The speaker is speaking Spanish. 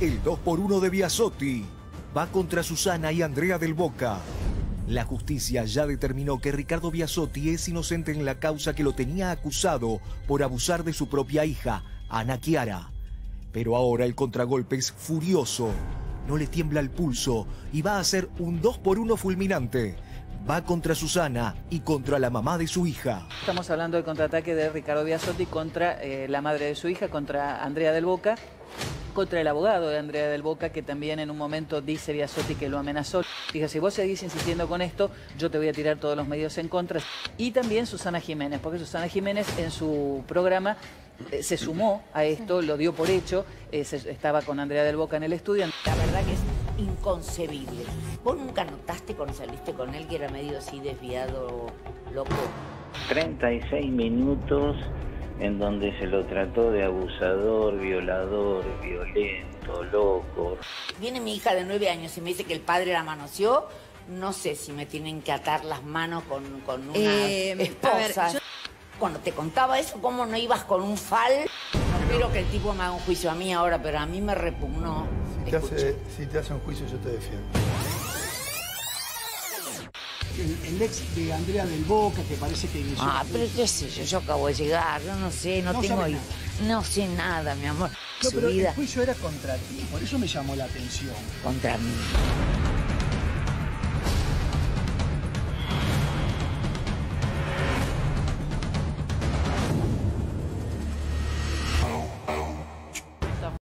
El 2 por 1 de Biasotti va contra Susana y Andrea del Boca. La justicia ya determinó que Ricardo Biasotti es inocente en la causa que lo tenía acusado por abusar de su propia hija, Ana Chiara. Pero ahora el contragolpe es furioso. No le tiembla el pulso y va a hacer un 2 por 1 fulminante. Va contra Susana y contra la mamá de su hija. Estamos hablando del contraataque de Ricardo Biasotti contra eh, la madre de su hija, contra Andrea del Boca, contra el abogado de Andrea del Boca, que también en un momento dice Biasotti que lo amenazó. Dijo, si vos seguís insistiendo con esto, yo te voy a tirar todos los medios en contra. Y también Susana Jiménez, porque Susana Jiménez en su programa eh, se sumó a esto, lo dio por hecho, eh, se- estaba con Andrea del Boca en el estudio. La verdad que es inconcebible. ¿Vos nunca notaste cuando saliste con él que era medio así desviado, loco? 36 minutos en donde se lo trató de abusador, violador, violento, loco. Viene mi hija de nueve años y me dice que el padre la manoseó. No sé si me tienen que atar las manos con, con una Eh, ver, esposa. yo- Cuando te contaba eso, ¿cómo no ibas con un fal? No quiero que el tipo me haga un juicio a mí ahora, pero a mí me repugnó. Si te, hace, si te hace un juicio, yo te defiendo. El, el ex de Andrea del Boca, que parece que inició. Ah, pero qué sé yo, yo acabo de llegar, yo no sé, no, No tengo... No sé nada, mi amor. No, Su pero el vida juicio era contra ti, por eso me llamó la atención. contra mí.